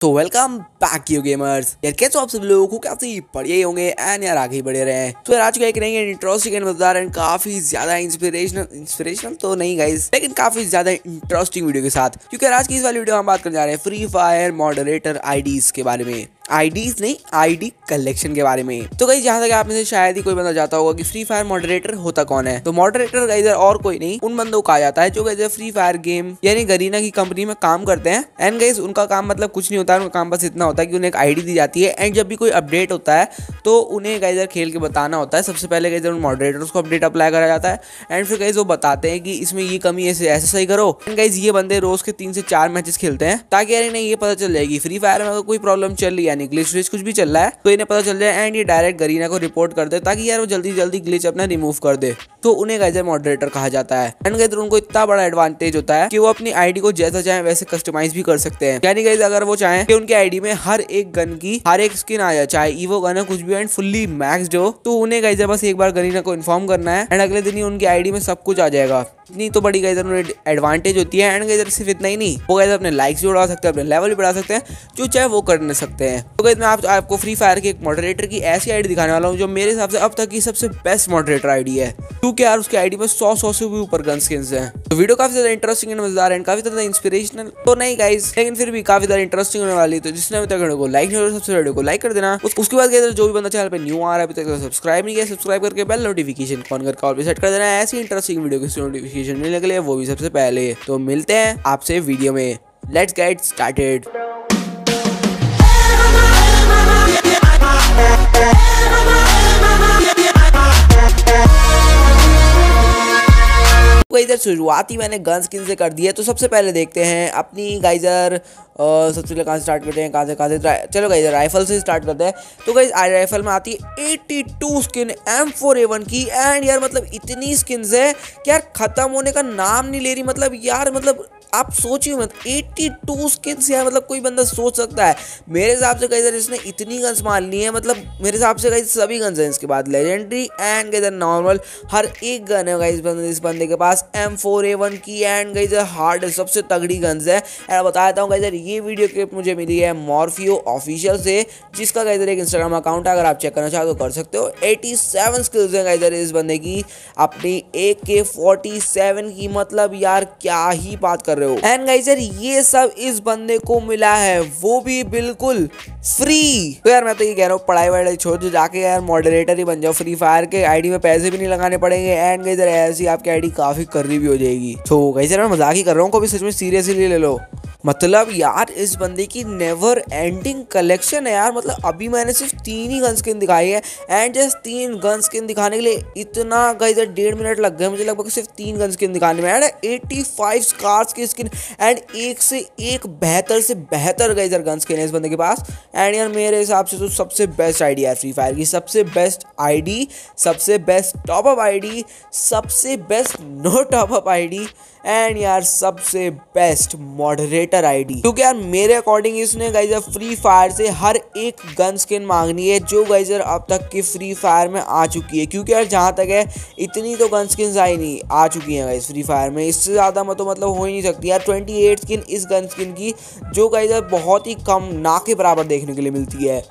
तो welcome back you gamers यार, कैसे आप सब लोगों? को काफ़ी बढ़िया होंगे एंड यार, आगे बढ़े रहे हैं। तो यार, आज का एक नहीं इंटरेस्टिंग एंड मज़ेदार एंड काफ़ी ज़्यादा इंस्पिरेशनल इंस्पिरेशनल तो नहीं गाइस लेकिन काफ़ी ज़्यादा इंटरेस्टिंग वीडियो के साथ। क्योंकि आज की इस वाली वीडियो हम बात करने जा रहे हैं फ्री फायर मॉडरेटर आईडीज के बारे में। आईडीज नहीं, आईडी कलेक्शन के बारे में। तो कहीं जहाँ तक आप में से शायद ही कोई बंदा जाता होगा कि फ्री फायर मॉडरेटर होता कौन है। तो मॉडरेटर का इधर और कोई नहीं, उन बंदों को कहा जाता है जो गाइजर फ्री फायर गेम यानी गरीना की कंपनी में काम करते हैं। एंड गाइज़ उनका काम मतलब कुछ नहीं होता है उनका काम बस इतना होता है कि उन्हें एक आईडी दी जाती है। एंड जब भी कोई अपडेट होता है तो उन्हें गाइजर खेल के बताना होता है। सबसे पहले गाइजर उन मॉडरेटर्स को अपडेट अप्लाई करा जाता है। एंड फिर गाइज़ वो बताते हैं कि इसमें ये कमी ऐसे ऐसे सही करो। एंड गाइज़ ये बंदे रोज के तीन से चार मैचेस खेलते हैं, ताकि यार इन्हें ये पता चल जाएगी। फ्री फायर में अगर कोई प्रॉब्लम चल रही है यानी ग्लिच कुछ भी चल रहा है तो इन्हें पता चल जाए एंड ये डायरेक्ट गरीना को रिपोर्ट कर दे ताकि यार वो जल्दी जल्दी ग्लिच अपना रिमूव कर दे तो उन्हें गाइजर मॉडरेटर कहा जाता है एंड गाइजर उनको इतना बड़ा एडवांटेज होता है कि वो अपनी आईडी को जैसा चाहे वैसे कस्टमाइज भी कर सकते हैं यानी गाइज़ अगर वो चाहे कि उनकी आईडी में हर एक गन की हर एक स्किन आ जाए चाहे ईवो गन है कुछ भी एंड फुल्ली मैक्सड हो तो उन्हें गाइजर बस एक बार गरीना को इन्फॉर्म करना है एंड अगले दिन ही उनकी आईडी में सब कुछ आ जाएगा इतनी तो बड़ी गाइजर उन्हें एडवांटेज होती है एंड गाइजर सिर्फ़ इतना ही नहीं वो गाइजर अपने लाइक्स भी बढ़ा सकते हैं अपने लेवल भी बढ़ा सकते हैं जो चाहे वो कर सकते हैं। तो गाइज़ मैं आप, आपको फ्री फायर के एक मॉडरेटर की ऐसी आईडी दिखाने वाला हूँ जो मेरे हिसाब से अब तक की सबसे बेस्ट मॉडरेटर आईडी है। क्योंकि यार उसकी आईडी में सौ सौ से भी ऊपर गन स्किन है। तो वीडियो काफ़ी ज़्यादा इंटरेस्टिंग एंड मज़ेदार एंड काफ़ी ज़्यादा इंस्पिरेशनल तो नहीं गाइज़ लेकिन फिर भी काफ़ी ज़्यादा इंटरेस्टिंग होने वाली तो जिसने अभी तक वीडियो को लाइक नहीं सबसे वीडियो को लाइक कर देना। उसके बाद गाइजर जो भी बंदा चैनल पर न्यू आ रहा है अभी तक सब्सक्राइब नहीं किया सब्सक्राइब करके बेल नोटिफिकेशन ऑन करके और भी सेट कर देना। ऐसी इंटरेस्टिंग वीडियो की नोटिफिकेशन मिलने के लिए वो भी सबसे पहले तो मिलते हैं आपसे वीडियो में लेट्स गेट स्टार्टेड गाइजर शुरुआत ही मैंने गन स्किन से कर दी है तो सबसे पहले देखते हैं, अपनी गाइजर सबसे पहले कहाँ से स्टार्ट करते हैं, कहाँ से कहाँ से चलो गाइजर राइफल से स्टार्ट करते हैं। तो गाइज़ आई राइफल में आती है 82 skin M four A one की एंड यार मतलब इतनी स्किन है कि यार खत्म होने का नाम नहीं ले रही मतलब यार मतलब आप सोचिए मत 82 स्किन्स यार मतलब कोई बंदा सोच सकता है। मेरे हिसाब से कई इसने इतनी गन्स मार ली है मतलब मेरे हिसाब से कई सभी गन्स हैं इसके बाद। लेजेंडरी एंड गई नॉर्मल हर एक गन है गाइज़ इस बंदे के पास। एम फोर ए वन की एंड गई हार्ड सबसे तगड़ी गन्स है। एंड बता देता हूँ गाइजर ये वीडियो क्लिप मुझे मिली है मॉर्फियो ऑफिशियल से, जिसका गाइजर एक इंस्टाग्राम अकाउंट है, अगर आप चेक करना चाहो तो कर सकते हो। एटी सेवन स्किल्स है गाइजर इस बंदे की। अपनी ए के फोर्टी सेवन की मतलब यार क्या ही बात कर रहे हो। एंड गाइजर ये सब इस बंदे को मिला है। वो भी बिल्कुल फ्री तो यार, मैं तो ये कह रहा हूँ, पढ़ाई वढ़ाई छोड़ जो जाके यार मॉडरेटर ही बन जाओ फ्री फायर के। आईडी में पैसे भी नहीं लगाने पड़ेंगे। एंड गाइजर ऐसी आपकी आईडी काफ़ी कर्री भी हो जाएगी। तो गाइजर मैं मज़ाक ही कर रहा हूँ, कभी सच में सीरियसली ले लो। मतलब यार, इस बंदे की नेवर एंडिंग कलेक्शन है यार। मतलब अभी मैंने सिर्फ़ तीन ही गन स्किन दिखाई है। एंड जस्ट तीन गन स्किन दिखाने के लिए इतना गाइजर डेढ़ मिनट लग गए मुझे लगभग सिर्फ़ तीन गन स्किन दिखाने में। एंड एट्टी फाइव स्कार्स की स्किन एंड एक से एक बेहतर से बेहतर गाइजर गन स्किन है इस बंदे के पास। एंड यार, मेरे हिसाब से तो सबसे बेस्ट आईडी है फ्री फायर की। सबसे बेस्ट आईडी सबसे बेस्ट टॉपअप आईडी सबसे best no top up ID and यार, सबसे बेस्ट मॉडरेटर आईडी क्योंकि यार, मेरे अकॉर्डिंग इसने गाइजर फ्री फायर से हर एक गन स्किन मांगनी है, जो गाइजर अब तक की फ्री फायर में आ चुकी है। क्योंकि यार, जहाँ तक है, इतनी तो गन स्किन आई नहीं, आ चुकी हैं गाइज़ फ्री फायर में। इससे ज़्यादा मतलब मतलब हो ही नहीं सकती। यार ट्वेंटी एट स्किन इस गन स्किन की, जो गाइजर बहुत ही कम, ना के बराबर देखने के लिए मिलती है।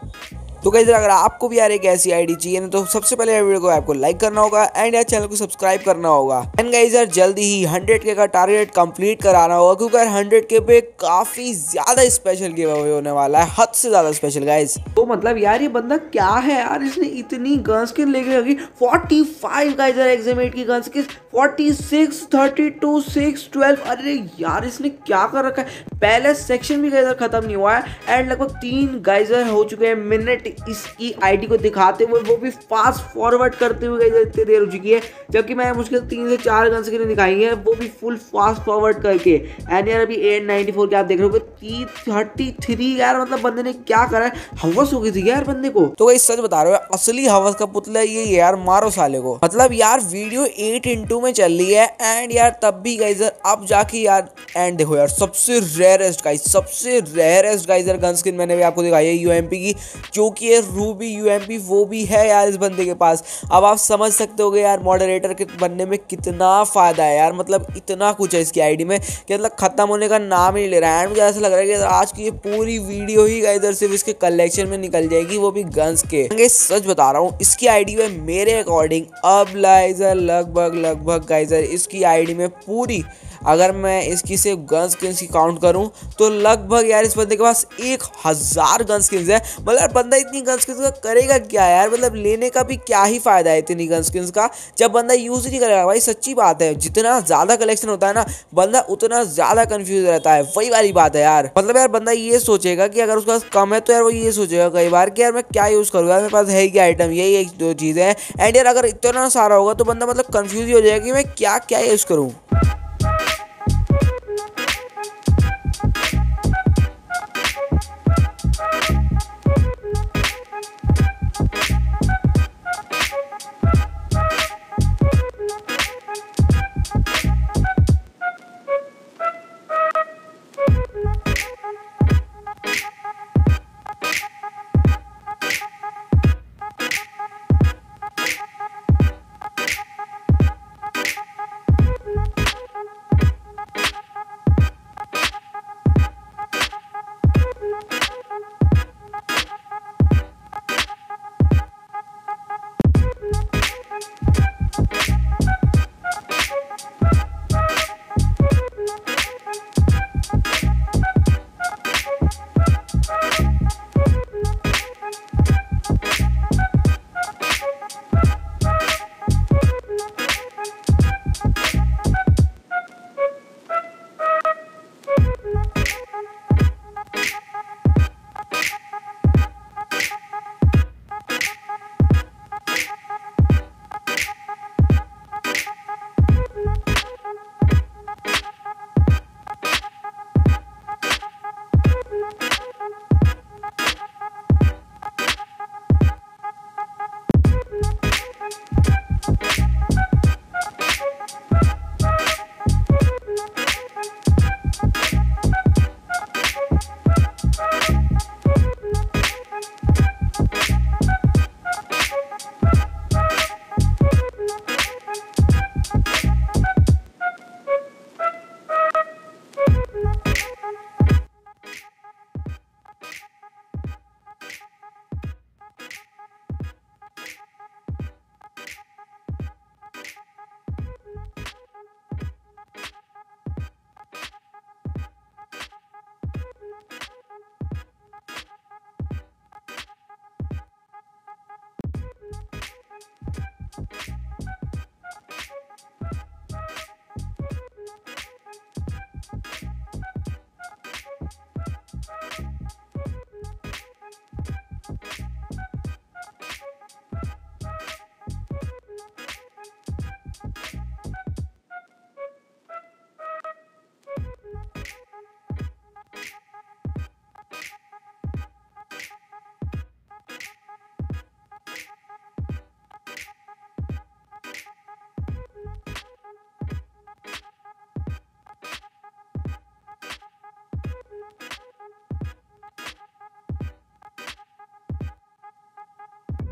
तो कहीं अगर आपको भी यार एक ऐसी आईडी चाहिए ना तो सबसे पहले वीडियो को आपको लाइक करना होगा एंड यार चैनल को सब्सक्राइब करना होगा। एंड गाइज़ यार जल्दी ही हंड्रेड के का टारगेट कंप्लीट कराना होगा, क्योंकि यार हंड्रेड के पे काफ़ी ज़्यादा स्पेशल अवे होने वाला है, हद से ज़्यादा स्पेशल गाइज़ तो मतलब यार ये बंदा क्या है यार? इसने इतनी गन स्किन लेके रखी। फोर्टी फाइव गाइज़ यार एग्ज़ाम की gun skin forty six thirty two six twelve अरे यार, इसने क्या कर रखा है? पहले सेक्शन भी गाइजर खत्म नहीं हुआ है। एंड लगभग तीन गाइजर हो चुके हैं। मिनट इसकी आईडी को दिखाते हुए, वो भी फास्ट फॉरवर्ड करते हुए इतनी देर हो चुकी है। जबकि मैं मुश्किल तीन से चार गन स्क्रीन दिखाई है, वो भी फुल फास्ट फॉरवर्ड करके। एन अभी एट नाइनटी के आप देख रहे हो तीन थर्टी थ्री यार मतलब बंदे ने क्या करा है? हवस हो गई थी यार बंदे को? तो वही सच बता रहे हो असली हवस का पुतला ये यार मारो साले को। मतलब यार वीडियो एट इंटू में चल रही है एंड यार तब भी गाइजर अब जाके यार एंड देखो यार, सबसे रेयरेस्ट गाइज़ सबसे रेयरेस्ट गाइजर गन स्किन मैंने भी आपको दिखाई है यूएमपी की, जो की है रूबी यूएमपी वो भी है यार इस बंदे के पास। अब आप समझ सकते हो यार मॉडरेटर के बनने में कितना फ़ायदा है यार मतलब इतना कुछ है इसकी आईडी में, कि मतलब ख़त्म होने का नाम ही नहीं ले रहा है एंड मुझे ऐसा लग रहा है कि आज की ये पूरी वीडियो ही इधर सिर्फ़ इसके कलेक्शन में निकल जाएगी, वो भी गन्स के। सच बता रहा हूँ, इसकी आईडी में मेरे अकॉर्डिंग अब लाइजर लगभग लगभग गाइजर इसकी आईडी में पूरी अगर मैं इसकी सिर्फ़ गन स्किन की काउंट करूँ तो लगभग यार इस बंदे के पास एक हज़ार गन स्किन है। मतलब यार बंदा इतनी गन स्किन का करेगा क्या यार? मतलब लेने का भी क्या ही फ़ायदा है इतनी गन स्किन का? जब बंदा यूज़ नहीं करेगा, भाई सच्ची बात है, जितना ज़्यादा कलेक्शन होता है ना, बंदा उतना ज़्यादा कन्फ्यूज़ रहता है। वही वाली बात है यार। मतलब यार बंदा ये सोचेगा कि अगर उसके पास कम है तो यार वो ये सोचेगा कई बार कि यार मैं क्या यूज़ करूँगा यार, मेरे पास है क्या आइटम यही एक दो चीज़ें हैं। एंड यार अगर इतना सारा होगा तो बंदा मतलब कन्फ्यूज़ ही हो जाएगा कि मैं क्या क्या यूज़ करूँ।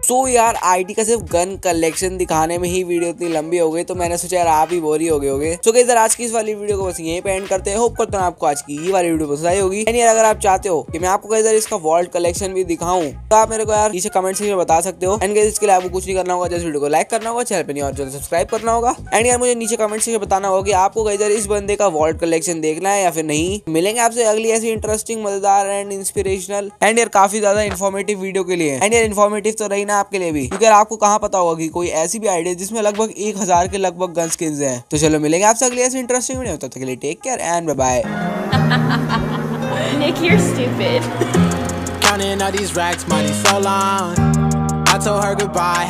सो यार आईटी का सिर्फ़ गन कलेक्शन दिखाने में ही वीडियो इतनी लंबी हो गई तो मैंने सोचा यार आप ही बोरी हो गए होगे। सो so, आज की इस वाली वीडियो को बस यहीं पे एंड करते हैं। होप करता हूँ आपको आज की ये वाली वीडियो पसंद आई होगी। यार अगर आप चाहते हो कि मैं आपको इधर इसका वर्ल्ड कलेक्शन भी दिखाऊँ तो आप मेरे को यार नीचे कमेंट में बता सकते हो। एंड इसके लिए आपको कुछ नहीं करना होगा जस्ट वीडियो को लाइक करना होगा चैनल पर नहीं और जल्द सब्सक्राइब करना होगा। एंड यार मुझे नीचे कमेंट से बताना होगा कि आपको इधर इस बंदे का वर्ल्ड कलेक्शन देखना है या फिर नहीं। मिलेंगे आपसे अगली ऐसी इंटरेस्टिंग मज़ेदार एंड इंस्पिरेशनल एंड यार काफ़ी ज़्यादा इन्फॉर्मेटिव वीडियो के लिए। एंड यार इन्फॉर्मेटिव तो रही ना आपके लिए भी क्योंकि आपको कहाँ पता होगा कि कोई ऐसी भी आइडिया जिसमें लगभग एक हज़ार के लगभग गन स्किन है तो चलो मिलेंगे आपसे अगले ऐसे इंटरेस्टिंग वीडियो तब तक के लिए take care and bye Nick, you're stupid. Counting all these racks, money so long. I told her goodbye.